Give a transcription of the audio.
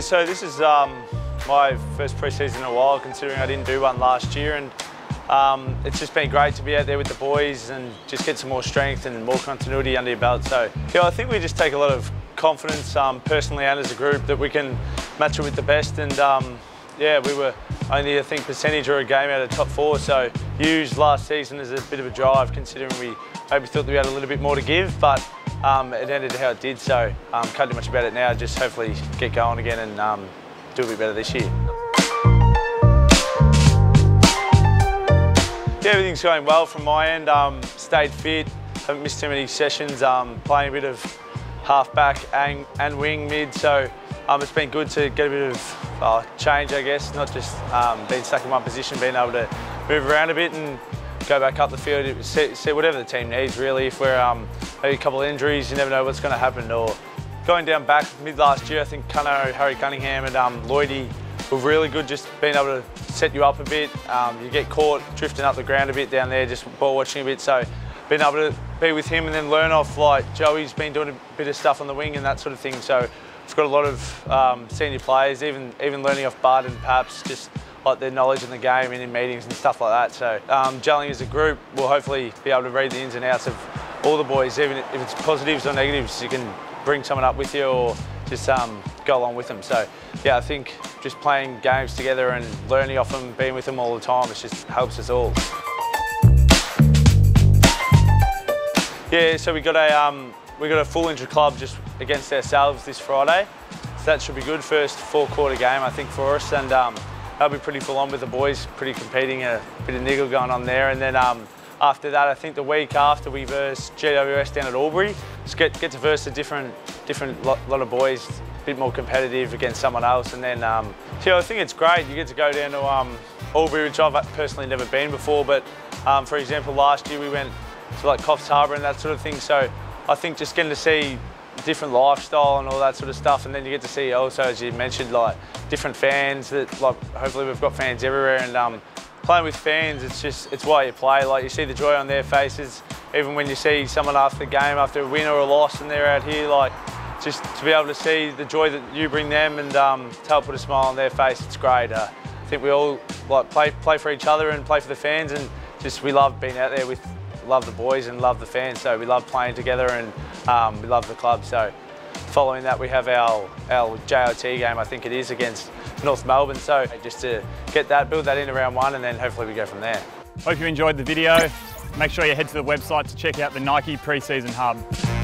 Yeah, so this is um, my first pre-season in a while, considering I didn't do one last year, and um, it's just been great to be out there with the boys and just get some more strength and more continuity under your belt. So, yeah, I think we just take a lot of confidence um, personally and as a group that we can match it with the best. And um, yeah, we were only, I think, percentage or a game out of top four. So, used last season as a bit of a drive, considering we maybe thought that we had a little bit more to give, but um, it ended how it did. So, um, can't do much about it now. Just hopefully get going again and um, do a bit better this year. Yeah, everything's going well from my end. Um, stayed fit, haven't missed too many sessions, um, playing a bit of half-back and, and wing mid, so um, it's been good to get a bit of uh, change, I guess, not just um, being stuck in one position, being able to move around a bit and go back up the field, see, see whatever the team needs really. If we're um, maybe a couple of injuries, you never know what's going to happen. Or going down back mid last year, I think Cunno, Harry Cunningham and um, Lloydie were really good just being able to set you up a bit. Um, you get caught drifting up the ground a bit down there, just ball watching a bit. So being able to be with him and then learn off like Joey's been doing a bit of stuff on the wing and that sort of thing. So we've got a lot of um, senior players, even even learning off and perhaps just like their knowledge in the game and in meetings and stuff like that. So um, gelling as a group, we'll hopefully be able to read the ins and outs of all the boys, even if it's positives or negatives, you can bring someone up with you or just um, go along with them. So yeah, I think just playing games together and learning off them, being with them all the time, it just helps us all. Yeah, so we got a um, we got a full intra club just against ourselves this Friday. So that should be good. First four quarter game I think for us, and um, that'll be pretty full on with the boys, pretty competing, a bit of niggle going on there, and then. Um, after that, I think the week after we verse GWS down at Albury, just get, get to verse a different, different lot, lot of boys, a bit more competitive against someone else. And then, um, yeah, I think it's great. You get to go down to um, Albury, which I've personally never been before. But um, for example, last year we went to like Coffs Harbour and that sort of thing. So I think just getting to see different lifestyle and all that sort of stuff. And then you get to see also, as you mentioned, like different fans that like, hopefully we've got fans everywhere. And um, playing with fans, it's just, it's why you play. Like you see the joy on their faces, even when you see someone after the game, after a win or a loss and they're out here, like just to be able to see the joy that you bring them and um, to help put a smile on their face, it's great. Uh, I think we all like play, play for each other and play for the fans and just we love being out there with, love the boys and love the fans. So we love playing together and um, we love the club. So following that we have our, our JLT game, I think it is, against North Melbourne. So just to get that, build that in around one and then hopefully we go from there. Hope you enjoyed the video. Make sure you head to the website to check out the Nike Preseason Hub.